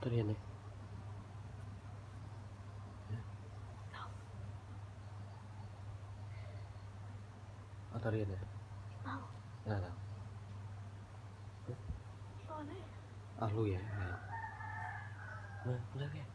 durian ya durian ya Nah, nah. Huh? Ah, lu ya. Nah. Nah, udah ya.